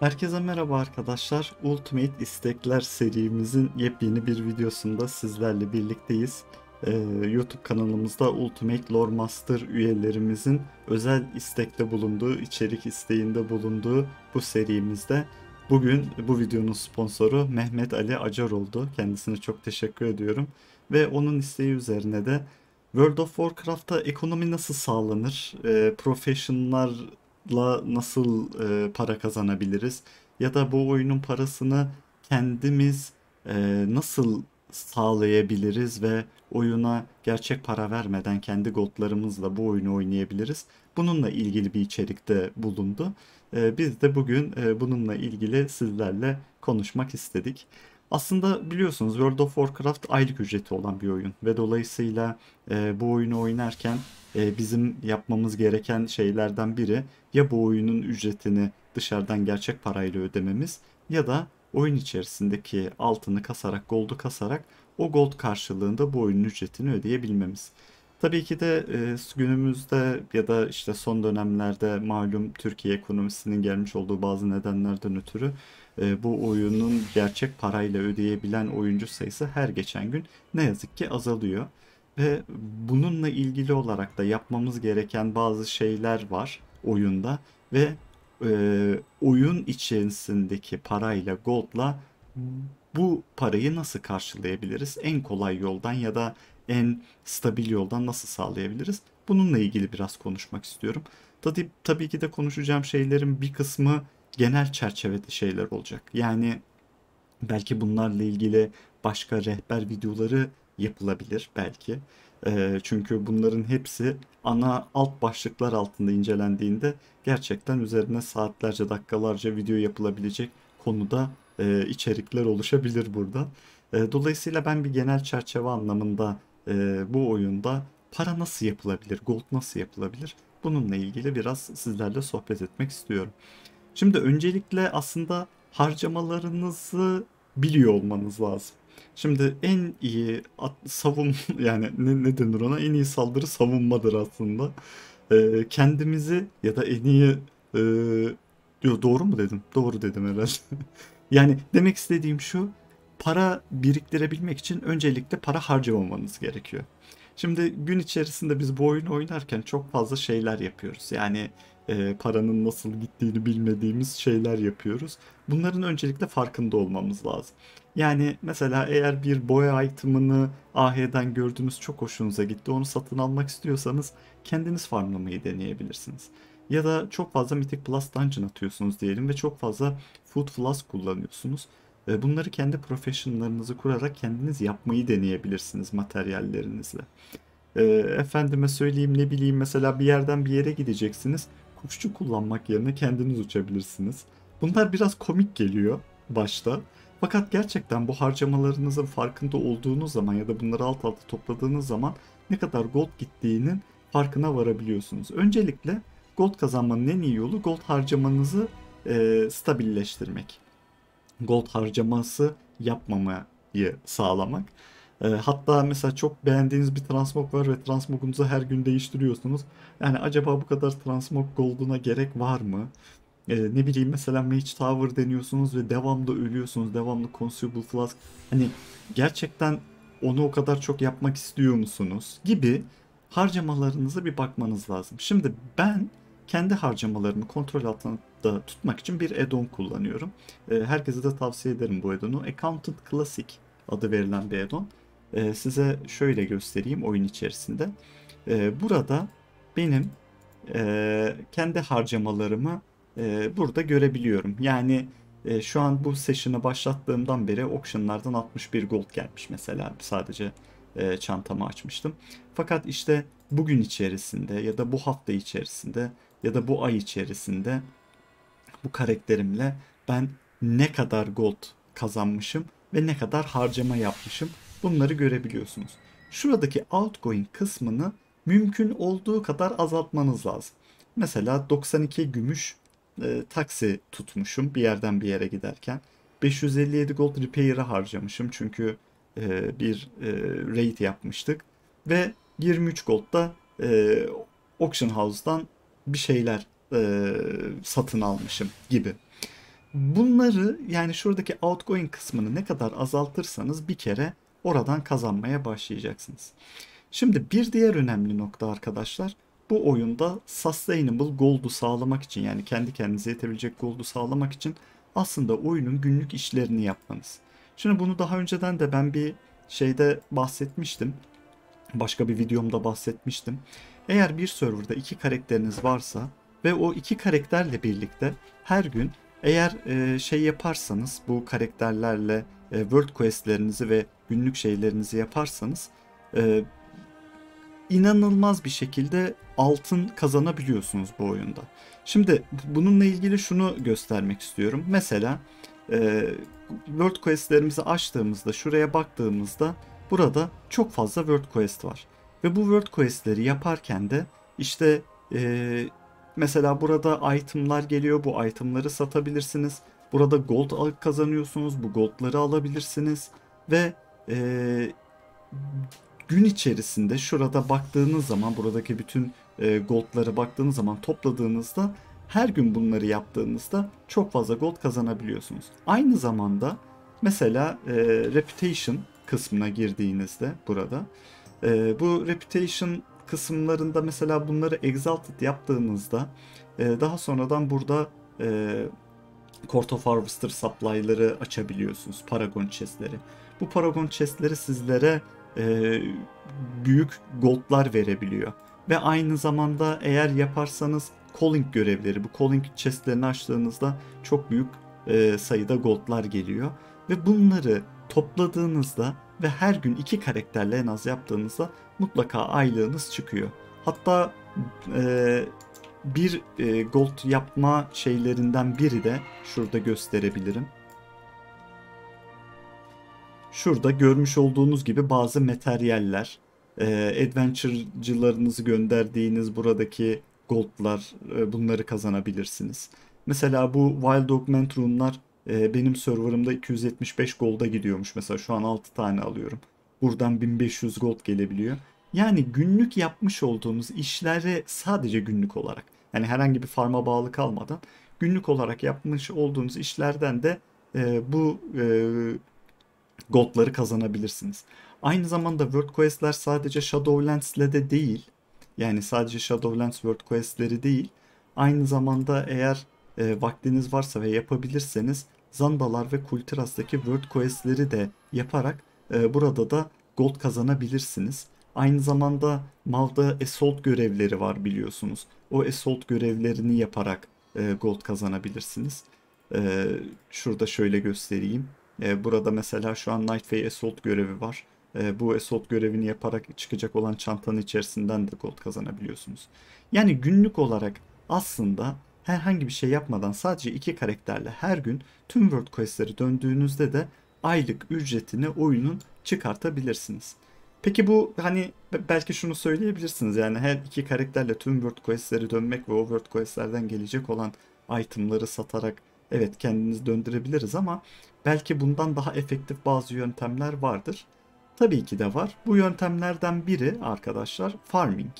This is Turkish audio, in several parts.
Herkese merhaba arkadaşlar. Ultimate İstekler serimizin yepyeni bir videosunda sizlerle birlikteyiz. Ee, YouTube kanalımızda Ultimate Lore Master üyelerimizin özel istekte bulunduğu, içerik isteğinde bulunduğu bu serimizde bugün bu videonun sponsoru Mehmet Ali Acar oldu. Kendisine çok teşekkür ediyorum. Ve onun isteği üzerine de World of Warcraft'ta ekonomi nasıl sağlanır? E, professional'la nasıl e, para kazanabiliriz? Ya da bu oyunun parasını kendimiz e, nasıl sağlayabiliriz ve oyuna gerçek para vermeden kendi goldlarımızla bu oyunu oynayabiliriz? Bununla ilgili bir içerikte bulundu. E, biz de bugün e, bununla ilgili sizlerle konuşmak istedik. Aslında biliyorsunuz World of Warcraft aylık ücreti olan bir oyun ve dolayısıyla e, bu oyunu oynarken e, bizim yapmamız gereken şeylerden biri ya bu oyunun ücretini dışarıdan gerçek parayla ödememiz ya da oyun içerisindeki altını kasarak, gold'u kasarak o gold karşılığında bu oyunun ücretini ödeyebilmemiz. Tabii ki de e, günümüzde ya da işte son dönemlerde malum Türkiye ekonomisinin gelmiş olduğu bazı nedenlerden ötürü e, bu oyunun gerçek parayla ödeyebilen oyuncu sayısı her geçen gün ne yazık ki azalıyor. Ve bununla ilgili olarak da yapmamız gereken bazı şeyler var oyunda ve e, oyun içerisindeki parayla, gold'la bu parayı nasıl karşılayabiliriz? En kolay yoldan ya da en stabil yoldan nasıl sağlayabiliriz? Bununla ilgili biraz konuşmak istiyorum. Tabii, tabii ki de konuşacağım şeylerin bir kısmı genel çerçevede şeyler olacak. Yani belki bunlarla ilgili başka rehber videoları yapılabilir belki. E, çünkü bunların hepsi ana alt başlıklar altında incelendiğinde gerçekten üzerine saatlerce dakikalarca video yapılabilecek konuda e, içerikler oluşabilir burada. E, dolayısıyla ben bir genel çerçeve anlamında e, bu oyunda para nasıl yapılabilir, gold nasıl yapılabilir bununla ilgili biraz sizlerle sohbet etmek istiyorum. Şimdi öncelikle aslında harcamalarınızı biliyor olmanız lazım. Şimdi en iyi savun yani ne, ne denir ona en iyi saldırı savunmadır aslında. Ee, kendimizi ya da en iyi e, diyor doğru mu dedim? Doğru dedim herhalde. yani demek istediğim şu para biriktirebilmek için öncelikle para harcamamanız gerekiyor. Şimdi gün içerisinde biz bu oyunu oynarken çok fazla şeyler yapıyoruz. Yani e, paranın nasıl gittiğini bilmediğimiz şeyler yapıyoruz. Bunların öncelikle farkında olmamız lazım. Yani mesela eğer bir boya item'ını AH'den gördüğünüz çok hoşunuza gitti. Onu satın almak istiyorsanız kendiniz farmlamayı deneyebilirsiniz. Ya da çok fazla Mythic Plus Dungeon atıyorsunuz diyelim ve çok fazla Food Flask kullanıyorsunuz. E, bunları kendi professionlarınızı kurarak kendiniz yapmayı deneyebilirsiniz materyallerinizle. E, efendime söyleyeyim ne bileyim mesela bir yerden bir yere gideceksiniz kuşçu kullanmak yerine kendiniz uçabilirsiniz. Bunlar biraz komik geliyor başta. Fakat gerçekten bu harcamalarınızın farkında olduğunuz zaman ya da bunları alt alta topladığınız zaman ne kadar gold gittiğinin farkına varabiliyorsunuz. Öncelikle gold kazanmanın en iyi yolu gold harcamanızı e, stabilleştirmek. Gold harcaması yapmamayı sağlamak. E, hatta mesela çok beğendiğiniz bir transmog var ve transmogunuzu her gün değiştiriyorsunuz. Yani acaba bu kadar transmog gold'una gerek var mı? E, ne bileyim mesela Mage Tower deniyorsunuz ve devamlı ölüyorsunuz. Devamlı Consumable Flask. Hani gerçekten onu o kadar çok yapmak istiyor musunuz? Gibi harcamalarınıza bir bakmanız lazım. Şimdi ben kendi harcamalarımı kontrol altında tutmak için bir add-on kullanıyorum. Herkese de tavsiye ederim bu add-on'u. Accountant Classic adı verilen bir add-on e, size şöyle göstereyim oyun içerisinde. E, burada benim e, kendi harcamalarımı e, burada görebiliyorum. Yani e, şu an bu session'ı başlattığımdan beri auctionlardan 61 gold gelmiş mesela sadece e, çantamı açmıştım. Fakat işte bugün içerisinde ya da bu hafta içerisinde ya da bu ay içerisinde bu karakterimle ben ne kadar gold kazanmışım ve ne kadar harcama yapmışım bunları görebiliyorsunuz. Şuradaki outgoing kısmını mümkün olduğu kadar azaltmanız lazım. Mesela 92 gümüş e, taksi tutmuşum bir yerden bir yere giderken. 557 gold repair'ı harcamışım çünkü e, bir e, raid yapmıştık. Ve 23 gold'da e, auction house'dan bir şeyler e, satın almışım gibi. bunları yani şuradaki outgoing kısmını ne kadar azaltırsanız bir kere oradan kazanmaya başlayacaksınız. Şimdi bir diğer önemli nokta arkadaşlar bu oyunda sustainable gold'u sağlamak için yani kendi kendinize yetebilecek gold'u sağlamak için aslında oyunun günlük işlerini yapmanız. Şimdi bunu daha önceden de ben bir şeyde bahsetmiştim. Başka bir videomda bahsetmiştim. Eğer bir serverda iki karakteriniz varsa ve o iki karakterle birlikte her gün eğer şey yaparsanız bu karakterlerle e, world questlerinizi ve günlük şeylerinizi yaparsanız e, inanılmaz bir şekilde altın kazanabiliyorsunuz bu oyunda. Şimdi bununla ilgili şunu göstermek istiyorum. Mesela e, World Quest'lerimizi açtığımızda şuraya baktığımızda burada çok fazla World Quest var. Ve bu World Quest'leri yaparken de işte e, mesela burada itemlar geliyor. Bu itemları satabilirsiniz. Burada gold kazanıyorsunuz. Bu goldları alabilirsiniz. Ve e, gün içerisinde şurada baktığınız zaman buradaki bütün e, goldları baktığınız zaman topladığınızda her gün bunları yaptığınızda çok fazla gold kazanabiliyorsunuz. Aynı zamanda mesela e, reputation kısmına girdiğinizde burada e, bu reputation kısımlarında mesela bunları exalted yaptığınızda e, daha sonradan burada e, Court of Harvester supply'ları açabiliyorsunuz. Paragon chest'leri. Bu Paragon chest'leri sizlere e, büyük goldlar verebiliyor. Ve aynı zamanda eğer yaparsanız calling görevleri, bu calling chestlerini açtığınızda çok büyük e, sayıda goldlar geliyor. Ve bunları topladığınızda ve her gün iki karakterle en az yaptığınızda mutlaka aylığınız çıkıyor. Hatta e, bir e, gold yapma şeylerinden biri de şurada gösterebilirim. Şurada görmüş olduğunuz gibi bazı materyaller, e, adventure'cılarınızı gönderdiğiniz buradaki goldlar e, bunları kazanabilirsiniz. Mesela bu Wild Augment Room'lar e, benim serverımda 275 golda gidiyormuş. Mesela şu an 6 tane alıyorum. Buradan 1500 gold gelebiliyor. Yani günlük yapmış olduğunuz işleri sadece günlük olarak yani herhangi bir farma bağlı kalmadan günlük olarak yapmış olduğunuz işlerden de e, bu e, goldları kazanabilirsiniz. Aynı zamanda World Quest'ler sadece Shadowlands ile de değil. Yani sadece Shadowlands World Quest'leri değil. Aynı zamanda eğer e, vaktiniz varsa ve yapabilirseniz Zandalar ve Kultiras'taki World Quest'leri de yaparak e, burada da gold kazanabilirsiniz. Aynı zamanda Mav'da Assault görevleri var biliyorsunuz. O Assault görevlerini yaparak e, gold kazanabilirsiniz. E, şurada şöyle göstereyim. E, burada mesela şu an Nightfay Assault görevi var. E, bu Assault görevini yaparak çıkacak olan çantanın içerisinden de gold kazanabiliyorsunuz. Yani günlük olarak aslında herhangi bir şey yapmadan sadece iki karakterle her gün tüm World Quest'leri döndüğünüzde de aylık ücretini oyunun çıkartabilirsiniz. Peki bu hani belki şunu söyleyebilirsiniz yani her iki karakterle tüm World Quest'leri dönmek ve o World Quest'lerden gelecek olan itemları satarak evet kendinizi döndürebiliriz ama belki bundan daha efektif bazı yöntemler vardır. Tabii ki de var. Bu yöntemlerden biri arkadaşlar farming.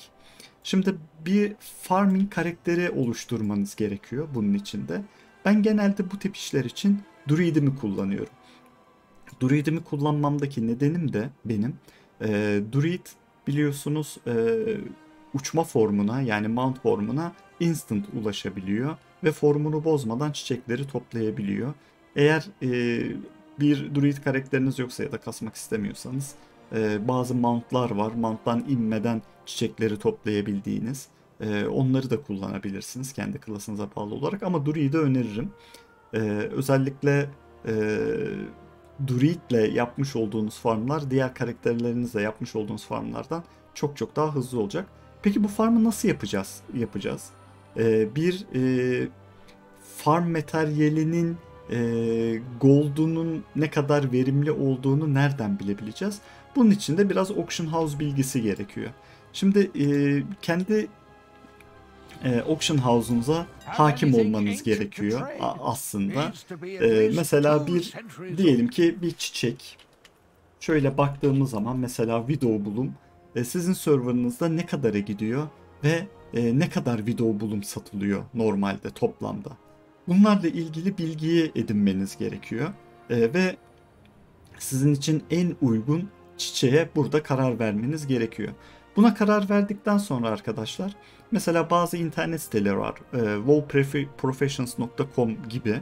Şimdi bir farming karakteri oluşturmanız gerekiyor bunun içinde. Ben genelde bu tip işler için Druid'imi kullanıyorum. Druid'imi kullanmamdaki nedenim de benim e, Druid biliyorsunuz e, uçma formuna yani mount formuna instant ulaşabiliyor ve formunu bozmadan çiçekleri toplayabiliyor. Eğer e, bir druid karakteriniz yoksa ya da kasmak istemiyorsanız e, bazı mountlar var. Mount'tan inmeden çiçekleri toplayabildiğiniz. E, onları da kullanabilirsiniz kendi klasınıza bağlı olarak ama druid'i öneririm. E, özellikle e, druidle yapmış olduğunuz farmlar diğer karakterlerinizle yapmış olduğunuz farmlardan çok çok daha hızlı olacak. Peki bu farmı nasıl yapacağız? Yapacağız. Ee, bir e, farm materyalinin e, gold'unun ne kadar verimli olduğunu nereden bilebileceğiz? Bunun için de biraz auction house bilgisi gerekiyor. Şimdi e, kendi e, auction house'unuza hakim olmanız gerekiyor aslında. E, mesela bir diyelim ki bir çiçek şöyle baktığımız zaman mesela video bulum e, sizin serverınızda ne kadara gidiyor ve e, ne kadar video bulum satılıyor normalde toplamda. Bunlarla ilgili bilgiyi edinmeniz gerekiyor. E, ve sizin için en uygun çiçeğe burada karar vermeniz gerekiyor. Buna karar verdikten sonra arkadaşlar mesela bazı internet siteleri var. E, wowprofessions.com gibi.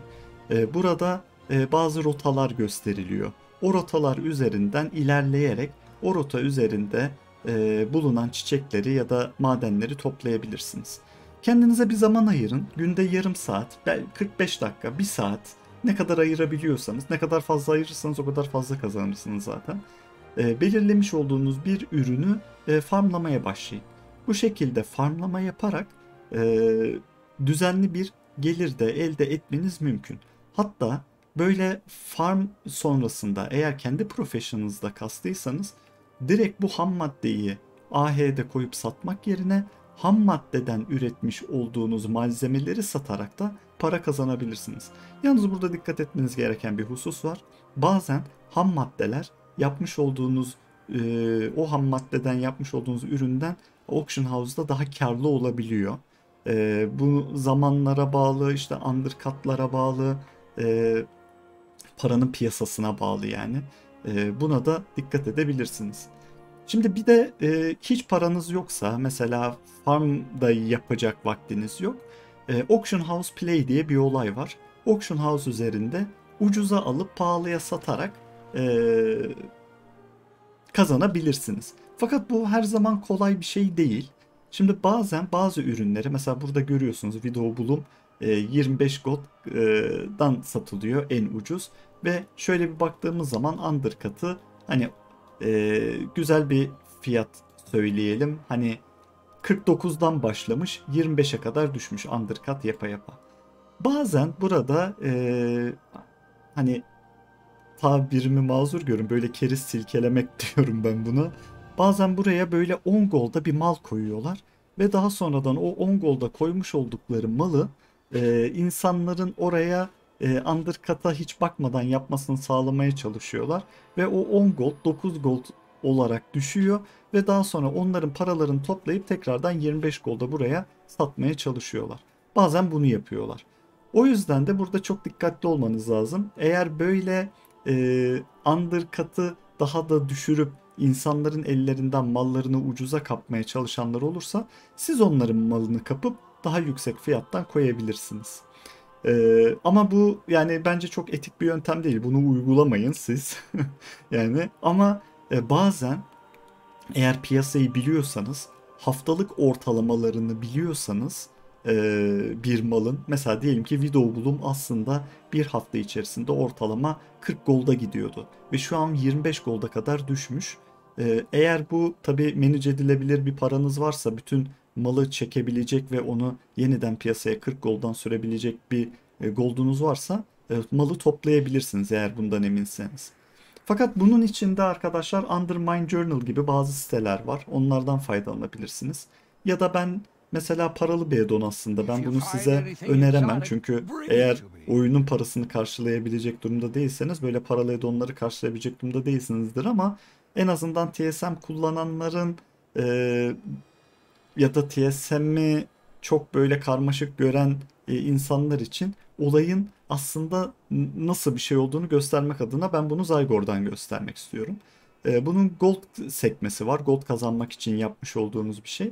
E, burada e, bazı rotalar gösteriliyor. O rotalar üzerinden ilerleyerek o rota üzerinde e, bulunan çiçekleri ya da madenleri toplayabilirsiniz. Kendinize bir zaman ayırın. Günde yarım saat, 45 dakika, 1 saat ne kadar ayırabiliyorsanız, ne kadar fazla ayırırsanız o kadar fazla kazanırsınız zaten. E, belirlemiş olduğunuz bir ürünü e, farmlamaya başlayın. Bu şekilde farmlama yaparak e, düzenli bir gelir de elde etmeniz mümkün. Hatta böyle farm sonrasında eğer kendi professionınızda kastıysanız direkt bu ham maddeyi AH'de koyup satmak yerine ham maddeden üretmiş olduğunuz malzemeleri satarak da para kazanabilirsiniz. Yalnız burada dikkat etmeniz gereken bir husus var. Bazen ham maddeler yapmış olduğunuz e, o ham maddeden yapmış olduğunuz üründen auction house'da daha karlı olabiliyor. E, bu zamanlara bağlı, işte undercut'lara bağlı, e, paranın piyasasına bağlı yani. E, buna da dikkat edebilirsiniz. Şimdi bir de e, hiç paranız yoksa mesela farmda yapacak vaktiniz yok. E, Auction House Play diye bir olay var. Auction House üzerinde ucuza alıp pahalıya satarak e, kazanabilirsiniz. Fakat bu her zaman kolay bir şey değil. Şimdi bazen bazı ürünleri mesela burada görüyorsunuz video bulum 25 Gold'dan satılıyor en ucuz. Ve şöyle bir baktığımız zaman undercut'ı hani e, güzel bir fiyat söyleyelim. Hani 49'dan başlamış 25'e kadar düşmüş undercut yapa yapa. Bazen burada e, hani tabirimi mazur görün böyle keriz silkelemek diyorum ben buna. Bazen buraya böyle 10 golda bir mal koyuyorlar ve daha sonradan o 10 golda koymuş oldukları malı e, insanların oraya e, undercut'a hiç bakmadan yapmasını sağlamaya çalışıyorlar ve o 10 gold 9 gold olarak düşüyor ve daha sonra onların paralarını toplayıp tekrardan 25 golda buraya satmaya çalışıyorlar. Bazen bunu yapıyorlar. O yüzden de burada çok dikkatli olmanız lazım. Eğer böyle e, undercut'ı daha da düşürüp insanların ellerinden mallarını ucuza kapmaya çalışanlar olursa siz onların malını kapıp daha yüksek fiyattan koyabilirsiniz. Ee, ama bu yani bence çok etik bir yöntem değil. Bunu uygulamayın siz. yani ama e, bazen eğer piyasayı biliyorsanız haftalık ortalamalarını biliyorsanız e, bir malın mesela diyelim ki video bulum aslında bir hafta içerisinde ortalama 40 golda gidiyordu ve şu an 25 golda kadar düşmüş. E, eğer bu tabi menüc edilebilir bir paranız varsa bütün malı çekebilecek ve onu yeniden piyasaya 40 goldan sürebilecek bir e, goldunuz varsa malı toplayabilirsiniz eğer bundan eminseniz. Fakat bunun içinde arkadaşlar Undermine Journal gibi bazı siteler var. Onlardan faydalanabilirsiniz. Ya da ben mesela paralı bir addon aslında ben bunu size öneremem. Çünkü eğer oyunun parasını karşılayabilecek durumda değilseniz böyle paralı addonları karşılayabilecek durumda değilsinizdir ama en azından TSM kullananların e, ya da TSM'i çok böyle karmaşık gören e, insanlar için olayın aslında nasıl bir şey olduğunu göstermek adına ben bunu Zygor'dan göstermek istiyorum. E, bunun gold sekmesi var. Gold kazanmak için yapmış olduğunuz bir şey.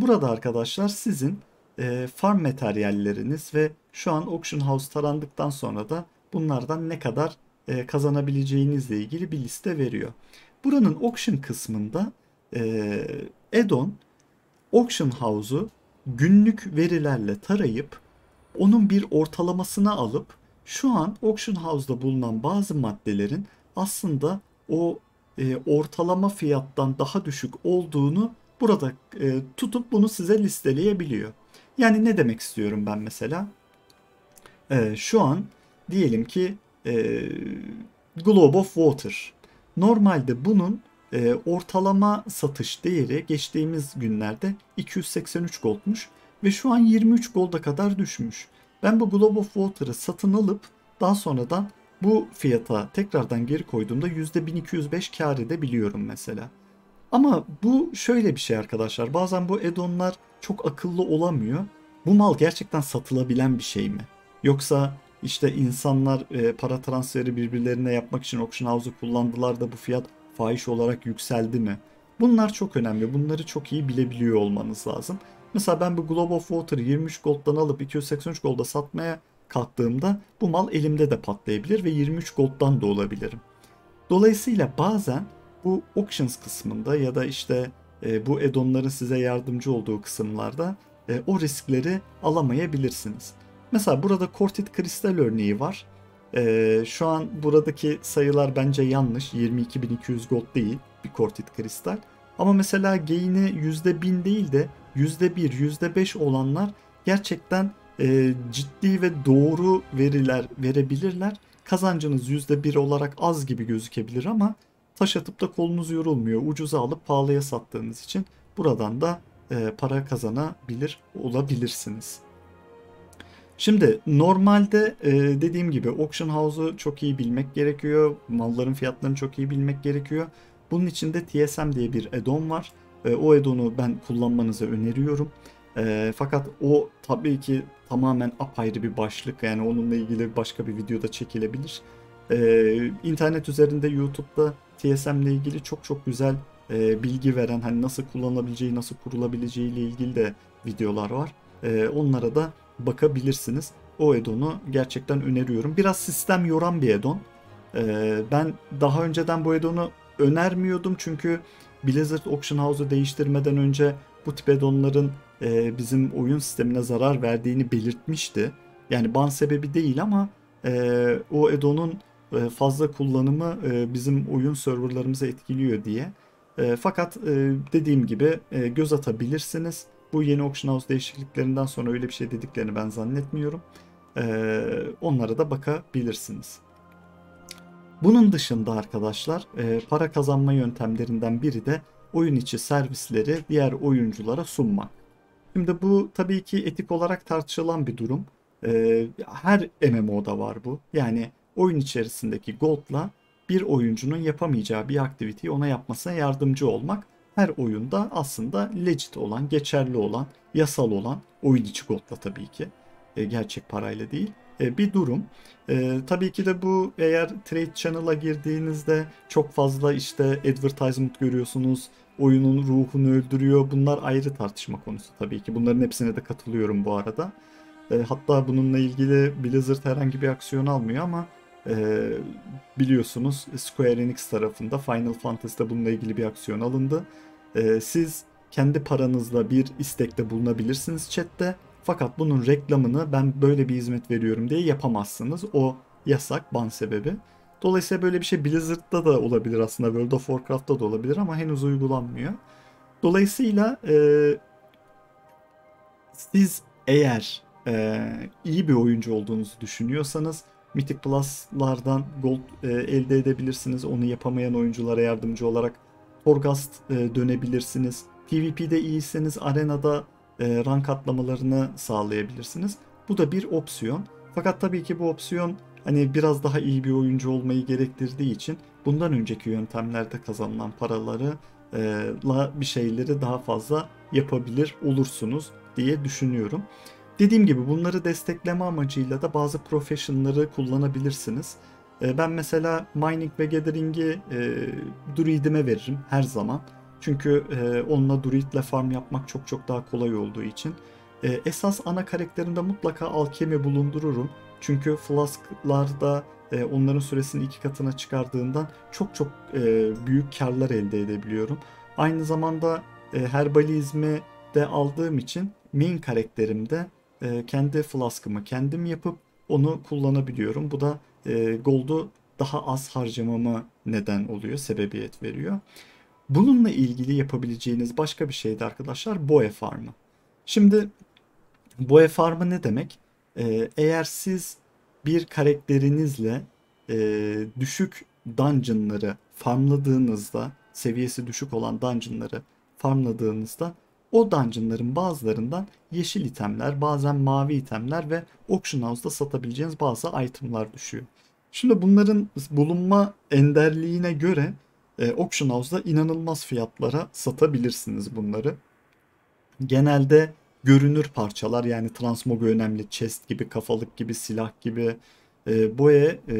Burada arkadaşlar sizin e, farm materyalleriniz ve şu an auction house tarandıktan sonra da bunlardan ne kadar e, kazanabileceğinizle ilgili bir liste veriyor. Buranın auction kısmında e, add-on auction house'u günlük verilerle tarayıp onun bir ortalamasını alıp şu an auction house'da bulunan bazı maddelerin aslında o e, ortalama fiyattan daha düşük olduğunu burada e, tutup bunu size listeleyebiliyor. Yani ne demek istiyorum ben mesela? E, şu an diyelim ki e, Globe of Water. Normalde bunun e, ortalama satış değeri geçtiğimiz günlerde 283 goldmuş ve şu an 23 golda kadar düşmüş. Ben bu Globe of Water'ı satın alıp daha sonradan bu fiyata tekrardan geri koyduğumda %1205 kar edebiliyorum mesela. Ama bu şöyle bir şey arkadaşlar. Bazen bu add-on'lar çok akıllı olamıyor. Bu mal gerçekten satılabilen bir şey mi? Yoksa işte insanlar e, para transferi birbirlerine yapmak için auction house'u kullandılar da bu fiyat fahiş olarak yükseldi mi? Bunlar çok önemli. Bunları çok iyi bilebiliyor olmanız lazım. Mesela ben bu Globe of Water'ı 23 gold'dan alıp 283 gold'a satmaya kalktığımda bu mal elimde de patlayabilir ve 23 gold'dan da olabilirim. Dolayısıyla bazen bu auctions kısmında ya da işte e, bu edonların size yardımcı olduğu kısımlarda e, o riskleri alamayabilirsiniz. Mesela burada Corted Kristal örneği var. E, şu an buradaki sayılar bence yanlış. 22.200 gold değil bir Corted Kristal. Ama mesela gain'i %1000 değil de %1, %5 olanlar gerçekten e, ciddi ve doğru veriler verebilirler. Kazancınız %1 olarak az gibi gözükebilir ama taş atıp da kolunuz yorulmuyor. Ucuza alıp pahalıya sattığınız için buradan da e, para kazanabilir olabilirsiniz. Şimdi normalde e, dediğim gibi auction house'u çok iyi bilmek gerekiyor. Malların fiyatlarını çok iyi bilmek gerekiyor. Bunun için de TSM diye bir add-on var. E, o add-on'u ben kullanmanızı öneriyorum. E, fakat o tabii ki tamamen apayrı bir başlık. Yani onunla ilgili başka bir videoda çekilebilir. E, internet üzerinde YouTube'da TSM ile ilgili çok çok güzel e, bilgi veren hani nasıl kullanılabileceği, nasıl kurulabileceği ile ilgili de videolar var. E, onlara da bakabilirsiniz. O Edon'u gerçekten öneriyorum. Biraz sistem yoran bir Edon. E, ben daha önceden bu Edon'u önermiyordum çünkü Blizzard Auction House'u değiştirmeden önce bu tip Edon'ların e, bizim oyun sistemine zarar verdiğini belirtmişti. Yani ban sebebi değil ama e, o Edon'un e, fazla kullanımı e, bizim oyun serverlarımızı etkiliyor diye. E, fakat dediğim gibi göz atabilirsiniz. Bu yeni Auction House değişikliklerinden sonra öyle bir şey dediklerini ben zannetmiyorum. Onlara da bakabilirsiniz. Bunun dışında arkadaşlar para kazanma yöntemlerinden biri de oyun içi servisleri diğer oyunculara sunmak. Şimdi bu tabii ki etik olarak tartışılan bir durum. Her MMO'da var bu. Yani oyun içerisindeki gold'la bir oyuncunun yapamayacağı bir aktiviteyi ona yapmasına yardımcı olmak her oyunda aslında legit olan, geçerli olan, yasal olan oyun içi gold'la tabii ki e, gerçek parayla değil e, bir durum. E, tabii ki de bu eğer Trade Channel'a girdiğinizde çok fazla işte advertisement görüyorsunuz. Oyunun ruhunu öldürüyor. Bunlar ayrı tartışma konusu tabii ki. Bunların hepsine de katılıyorum bu arada. E, hatta bununla ilgili Blizzard herhangi bir aksiyon almıyor ama e, biliyorsunuz Square Enix tarafında Final Fantasy'de bununla ilgili bir aksiyon alındı. E, siz kendi paranızla bir istekte bulunabilirsiniz chatte. Fakat bunun reklamını ben böyle bir hizmet veriyorum diye yapamazsınız. O yasak ban sebebi. Dolayısıyla böyle bir şey Blizzard'da da olabilir aslında World of Warcraft'ta da olabilir ama henüz uygulanmıyor. Dolayısıyla e, siz eğer e, iyi bir oyuncu olduğunuzu düşünüyorsanız Mythic Plus'lardan gold e, elde edebilirsiniz. Onu yapamayan oyunculara yardımcı olarak Torghast e, dönebilirsiniz. PvP'de iyiyseniz arenada e, rank atlamalarını sağlayabilirsiniz. Bu da bir opsiyon. Fakat tabii ki bu opsiyon hani biraz daha iyi bir oyuncu olmayı gerektirdiği için bundan önceki yöntemlerde kazanılan paraları e, la bir şeyleri daha fazla yapabilir olursunuz diye düşünüyorum. Dediğim gibi bunları destekleme amacıyla da bazı professionları kullanabilirsiniz. Ee, ben mesela mining ve gathering'i e, druidime veririm her zaman. Çünkü e, onunla druidle farm yapmak çok çok daha kolay olduğu için. E, esas ana karakterimde mutlaka alkemi bulundururum. Çünkü flasklarda e, onların süresini iki katına çıkardığından çok çok e, büyük karlar elde edebiliyorum. Aynı zamanda e, herbalizmi de aldığım için main karakterimde e, kendi flaskımı kendim yapıp onu kullanabiliyorum. Bu da e, gold'u daha az harcamama neden oluyor, sebebiyet veriyor. Bununla ilgili yapabileceğiniz başka bir şey de arkadaşlar Boe Farm'ı. Şimdi Boe Farm'ı ne demek? Ee, eğer siz bir karakterinizle e, düşük dungeonları farmladığınızda, seviyesi düşük olan dungeonları farmladığınızda o dungeonların bazılarından yeşil itemler, bazen mavi itemler ve auction house'da satabileceğiniz bazı itemlar düşüyor. Şimdi bunların bulunma enderliğine göre e, auction house'da inanılmaz fiyatlara satabilirsiniz bunları. Genelde görünür parçalar yani transmogu önemli chest gibi, kafalık gibi, silah gibi e, boya e,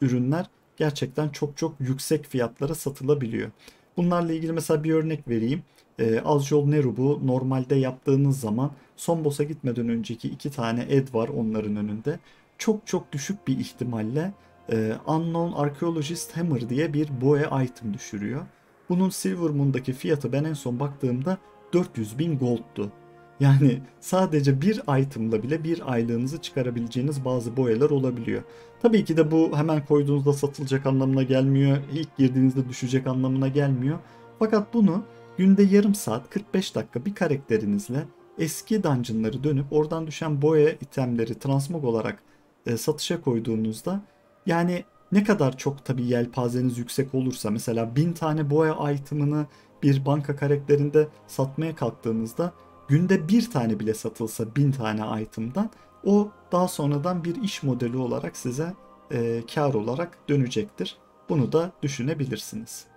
ürünler gerçekten çok çok yüksek fiyatlara satılabiliyor. Bunlarla ilgili mesela bir örnek vereyim. E, Azjol Nerubu normalde yaptığınız zaman son boss'a gitmeden önceki iki tane ed var onların önünde. Çok çok düşük bir ihtimalle e, Unknown Archaeologist Hammer diye bir boya item düşürüyor. Bunun Silver Moon'daki fiyatı ben en son baktığımda 400 bin gold'tu. Yani sadece bir itemla bile bir aylığınızı çıkarabileceğiniz bazı boyalar olabiliyor. Tabii ki de bu hemen koyduğunuzda satılacak anlamına gelmiyor. İlk girdiğinizde düşecek anlamına gelmiyor. Fakat bunu günde yarım saat 45 dakika bir karakterinizle eski dungeonları dönüp oradan düşen boya itemleri transmog olarak e, satışa koyduğunuzda yani ne kadar çok tabii yelpazeniz yüksek olursa mesela 1000 tane boya itemını bir banka karakterinde satmaya kalktığınızda günde bir tane bile satılsa 1000 tane item'dan o daha sonradan bir iş modeli olarak size e, kar olarak dönecektir. Bunu da düşünebilirsiniz.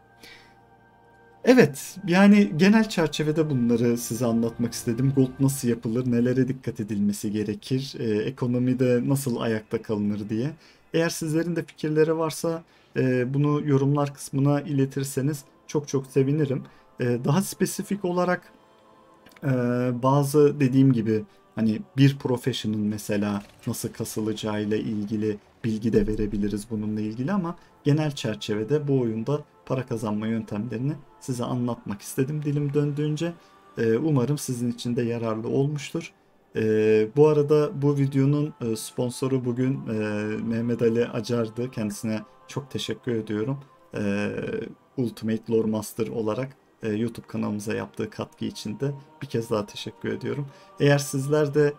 Evet, yani genel çerçevede bunları size anlatmak istedim. Gold nasıl yapılır, nelere dikkat edilmesi gerekir, e, ekonomide nasıl ayakta kalınır diye. Eğer sizlerin de fikirleri varsa e, bunu yorumlar kısmına iletirseniz çok çok sevinirim. E, daha spesifik olarak e, bazı dediğim gibi hani bir professional mesela nasıl kasılacağıyla ilgili bilgi de verebiliriz bununla ilgili ama genel çerçevede bu oyunda para kazanma yöntemlerini size anlatmak istedim dilim döndüğünce. E, umarım sizin için de yararlı olmuştur. E, bu arada bu videonun e, sponsoru bugün e, Mehmet Ali Acar'dı. Kendisine çok teşekkür ediyorum. E, Ultimate Lore Master olarak e, YouTube kanalımıza yaptığı katkı için de bir kez daha teşekkür ediyorum. Eğer sizler de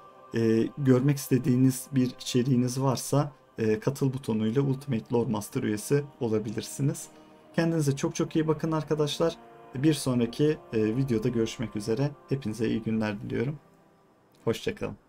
görmek istediğiniz bir içeriğiniz varsa katıl butonuyla Ultimate Lore Master üyesi olabilirsiniz. Kendinize çok çok iyi bakın arkadaşlar. Bir sonraki e, videoda görüşmek üzere. Hepinize iyi günler diliyorum. Hoşçakalın.